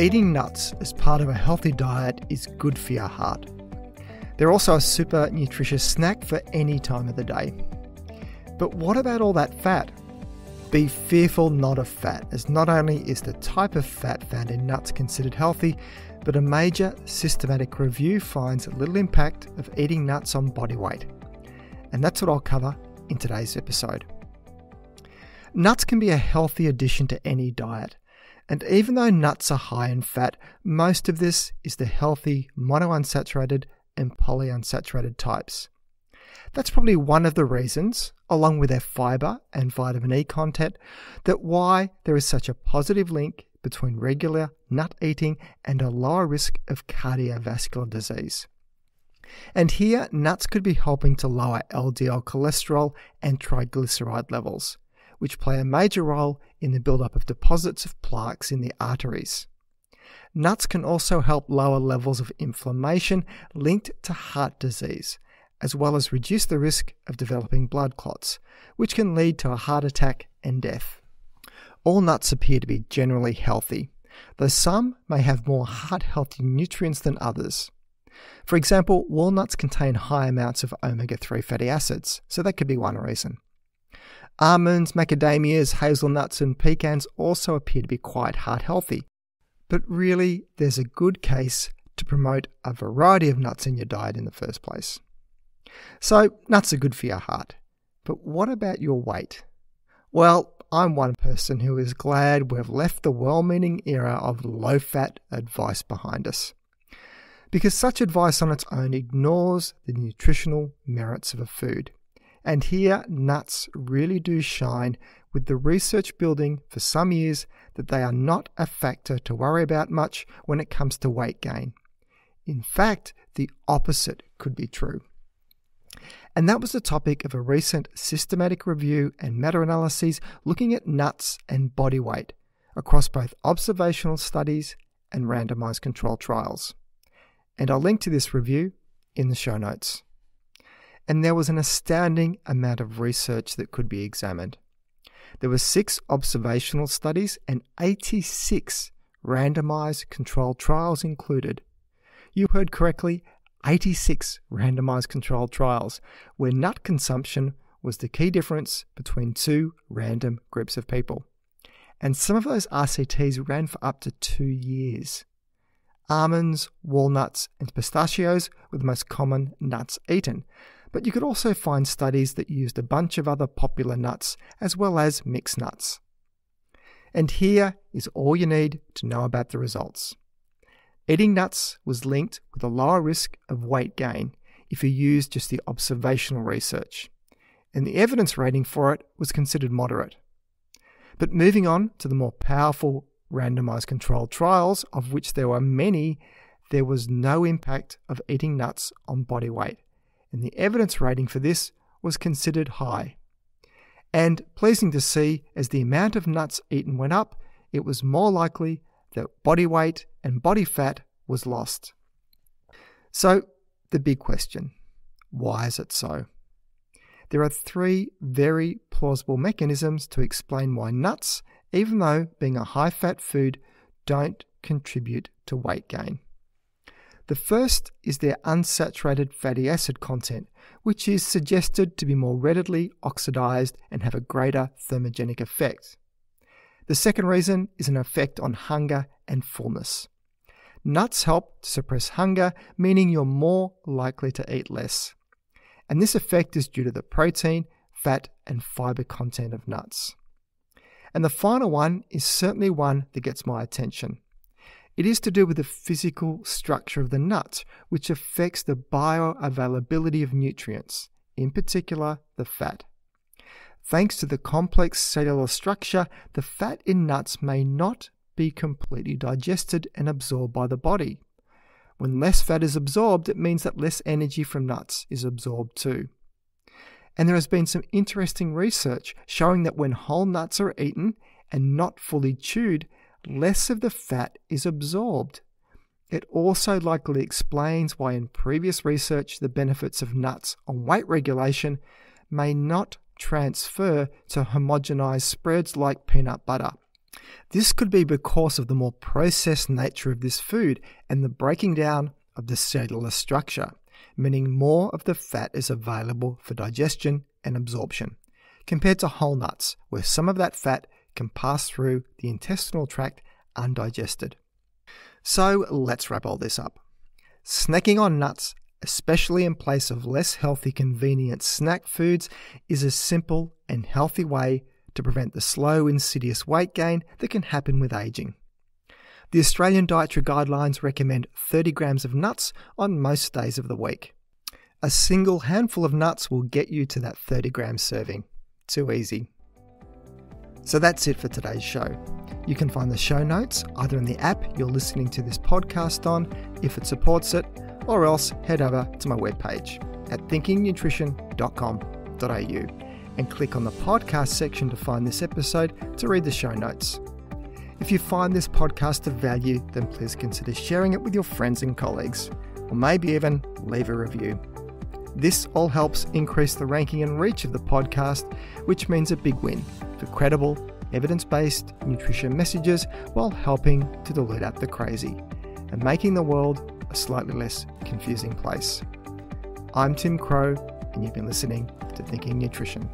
Eating nuts as part of a healthy diet is good for your heart. They're also a super nutritious snack for any time of the day. But what about all that fat? Be fearful not of fat, as not only is the type of fat found in nuts considered healthy, but a major systematic review finds little impact of eating nuts on body weight. And that's what I'll cover in today's episode. Nuts can be a healthy addition to any diet. And even though nuts are high in fat, most of this is the healthy monounsaturated and polyunsaturated types. That's probably one of the reasons, along with their fiber and vitamin E content, that why there is such a positive link between regular nut eating and a lower risk of cardiovascular disease. And here, nuts could be helping to lower LDL cholesterol and triglyceride levels which play a major role in the buildup of deposits of plaques in the arteries. Nuts can also help lower levels of inflammation linked to heart disease, as well as reduce the risk of developing blood clots, which can lead to a heart attack and death. All nuts appear to be generally healthy, though some may have more heart healthy nutrients than others. For example, walnuts contain high amounts of omega 3 fatty acids, so that could be one reason. Almonds, macadamias, hazelnuts, and pecans also appear to be quite heart healthy. But really, there's a good case to promote a variety of nuts in your diet in the first place. So, nuts are good for your heart. But what about your weight? Well, I'm one person who is glad we've left the well meaning era of low fat advice behind us. Because such advice on its own ignores the nutritional merits of a food. And here, nuts really do shine, with the research building for some years that they are not a factor to worry about much when it comes to weight gain. In fact, the opposite could be true. And that was the topic of a recent systematic review and meta analyses looking at nuts and body weight across both observational studies and randomized control trials. And I'll link to this review in the show notes and there was an astounding amount of research that could be examined. There were six observational studies and 86 randomized controlled trials included. You heard correctly 86 randomized controlled trials where nut consumption was the key difference between two random groups of people. And some of those RCTs ran for up to two years. Almonds, walnuts, and pistachios were the most common nuts eaten, but you could also find studies that used a bunch of other popular nuts as well as mixed nuts. And here is all you need to know about the results. Eating nuts was linked with a lower risk of weight gain if you used just the observational research, and the evidence rating for it was considered moderate. But moving on to the more powerful randomized controlled trials, of which there were many, there was no impact of eating nuts on body weight and the evidence rating for this was considered high. And pleasing to see, as the amount of nuts eaten went up, it was more likely that body weight and body fat was lost. So, the big question why is it so? There are three very plausible mechanisms to explain why nuts, even though being a high fat food, don't contribute to weight gain. The first is their unsaturated fatty acid content, which is suggested to be more readily oxidized and have a greater thermogenic effect. The second reason is an effect on hunger and fullness. Nuts help to suppress hunger, meaning you're more likely to eat less. And this effect is due to the protein, fat, and fiber content of nuts. And the final one is certainly one that gets my attention. It is to do with the physical structure of the nut, which affects the bioavailability of nutrients, in particular the fat. Thanks to the complex cellular structure, the fat in nuts may not be completely digested and absorbed by the body. When less fat is absorbed, it means that less energy from nuts is absorbed too. And there has been some interesting research showing that when whole nuts are eaten and not fully chewed, less of the fat is absorbed. It also likely explains why, in previous research, the benefits of nuts on weight regulation may not transfer to homogenized spreads like peanut butter, This could be because of the more processed nature of this food and the breaking down of the cellular structure, meaning more of the fat is available for digestion and absorption, compared to whole nuts, where some of that fat can pass through the intestinal tract undigested. So let's wrap all this up. Snacking on nuts, especially in place of less healthy, convenient snack foods, is a simple and healthy way to prevent the slow, insidious weight gain that can happen with aging. The Australian Dietary Guidelines recommend 30 grams of nuts on most days of the week. A single handful of nuts will get you to that 30 gram serving. Too easy. So that's it for today's show. You can find the show notes either in the app you're listening to this podcast on, if it supports it, or else head over to my webpage at thinkingnutrition.com.au and click on the podcast section to find this episode to read the show notes. If you find this podcast of value, then please consider sharing it with your friends and colleagues, or maybe even leave a review. This all helps increase the ranking and reach of the podcast, which means a big win for credible, evidence based nutrition messages while helping to dilute out the crazy and making the world a slightly less confusing place. I'm Tim Crowe, and you've been listening to Thinking Nutrition.